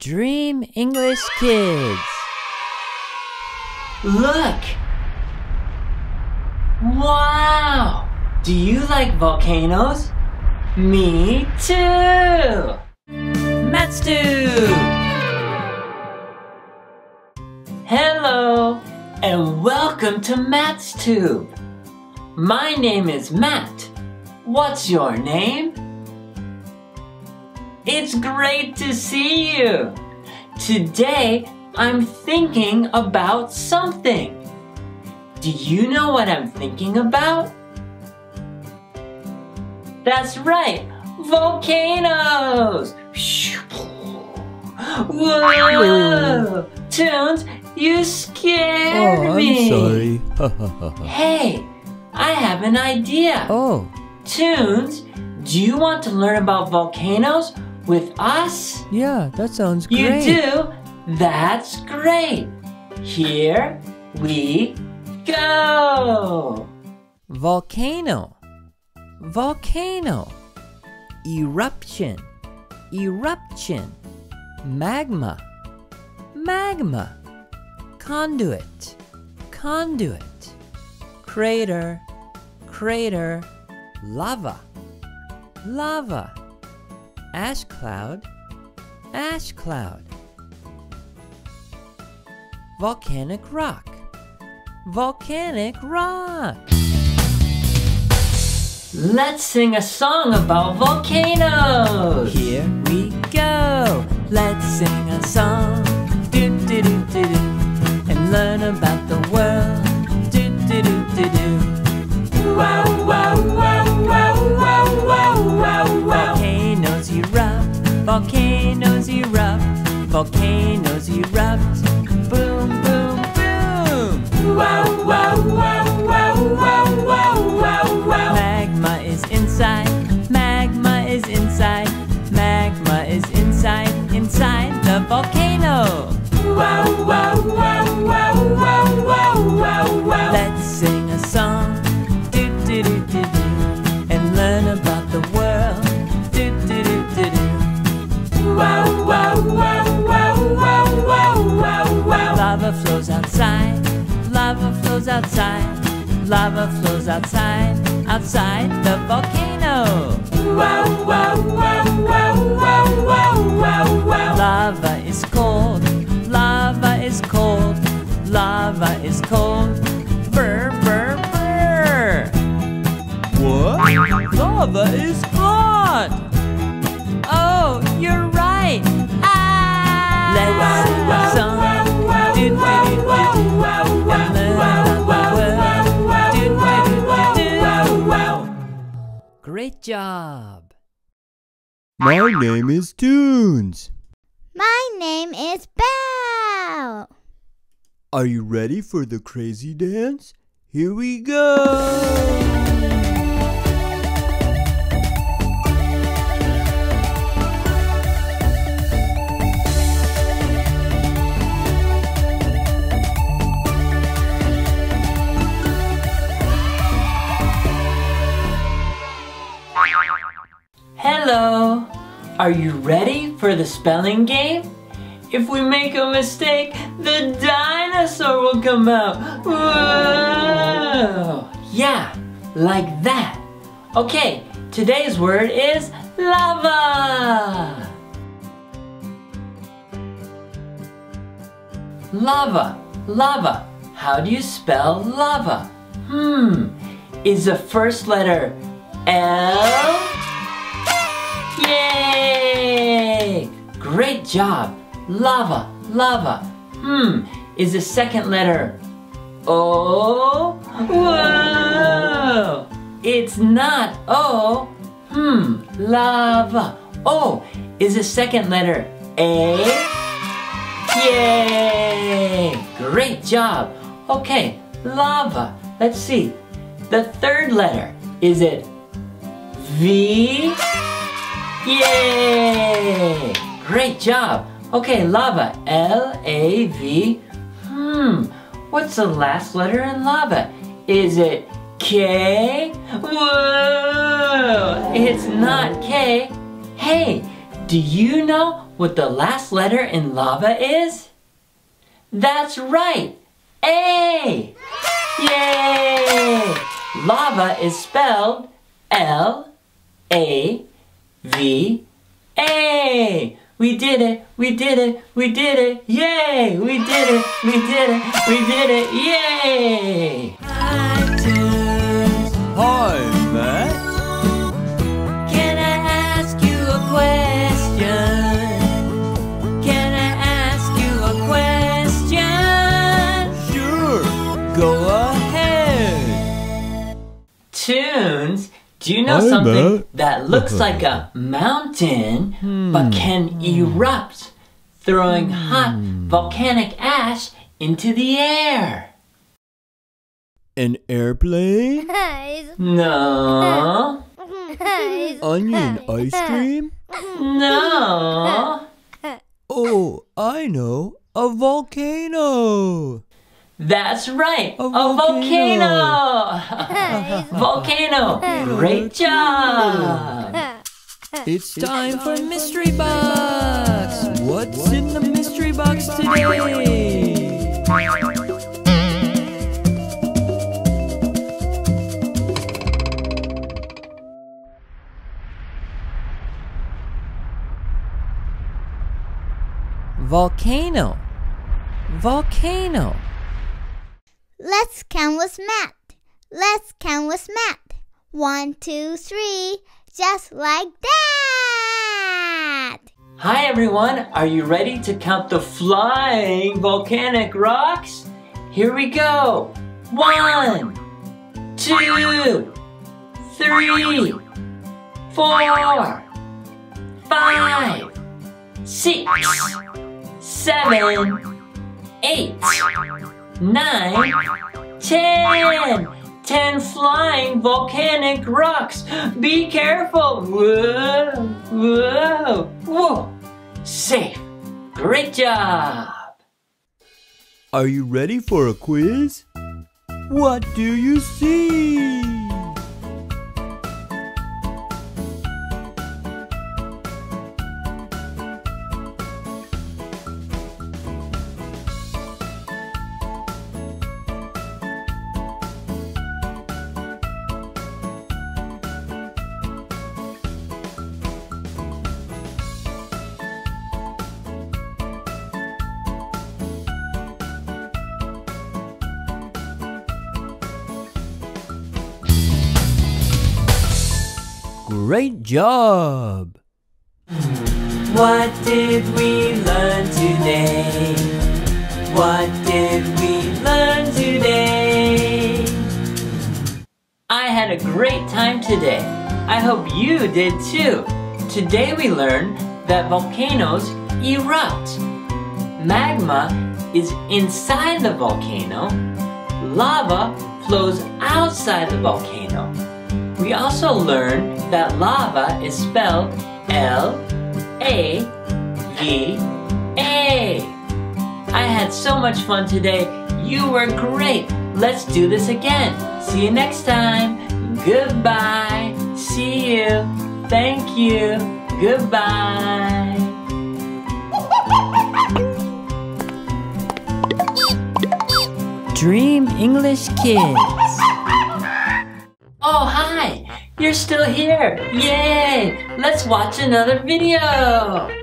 Dream English Kids. Look! Wow! Do you like volcanoes? Me too! Matt's too! Hello, and welcome to Matt's Tube. My name is Matt. What's your name? It's great to see you. Today, I'm thinking about something. Do you know what I'm thinking about? That's right, volcanoes! Whoa! Tunes, you scared Oh, me! I'm sorry. Hey, I have an idea. Oh, Tunes, do you want to learn about volcanoes with us? yeah, that sounds great. You do? That's great. Here we go. Volcano. Volcano. Eruption. Eruption. Magma. Magma. Conduit. Conduit. Crater. Crater. Lava. Lava. Ash cloud. Ash cloud. Volcanic rock. Volcanic rock. Let's sing a song about volcanoes. Here we go. Let's sing a song. Do do do do do. And learn about Volcanoes erupt. Volcanoes erupt. Boom boom boom. Wow, wow, wow, wow, wow, wow, wow, wow. Magma is inside. Magma is inside. Magma is inside. Inside the volcano. Lava flows outside, lava flows outside, lava flows outside, outside the volcano. Wow, wow, wow, wow, wow, wow, wow, wow. Lava is cold, lava is cold, lava is cold. Burr, burr, burr. What? Lava is hot. Great job. My name is Tunes. My name is Bell. Are you ready for the crazy dance? Here we go! Hello. Are you ready for the spelling game? If we make a mistake, the dinosaur will come out. Whoa! Yeah, like that. Okay, today's word is lava. Lava, lava. How do you spell lava? Hmm, is the first letter L? Yay! Great job. Lava, lava. Hmm, is the second letter O? Whoa! It's not O. Hmm, lava. O is the second letter A. Yay! Great job. Okay, lava. Let's see. The third letter, is it V? Yay! Great job. Okay, lava. L-A-V. Hmm, what's the last letter in lava? Is it K? Whoa! It's not K. Hey, do you know what the last letter in lava is? That's right, A! Yay! Lava is spelled L A V A. We did it, we did it, we did it, yay! We did it, we did it, we did it, yay! Do you know Hi, something Matt. that looks like a mountain but hmm. can erupt, throwing hot hmm. volcanic ash into the air? An airplane? No, Onion ice cream? no. Oh, I know. A volcano. That's right, A a volcano. volcano. Great job. It's time for Mystery Box. What's in the Mystery Box today? Volcano. Volcano. Let's count with Matt. Let's count with Matt. One, two, three. Just like that. Hi everyone, are you ready to count the flying volcanic rocks? Here we go. One, two, three, four, five, six, seven, eight, nine, ten. Ten flying volcanic rocks. Be careful. Whoa, whoa, whoa. Safe. Great job. Are you ready for a quiz? What do you see? Great job! What did we learn today? What did we learn today? I had a great time today. I hope you did too. Today we learned that volcanoes erupt. Magma is inside the volcano. Lava flows outside the volcano. We also learned that lava is spelled L A V A. I had so much fun today. You were great. Let's do this again. See you next time. Goodbye. See you. Thank you. Goodbye. Dream English Kids. You're still here. Yay. Let's watch another video.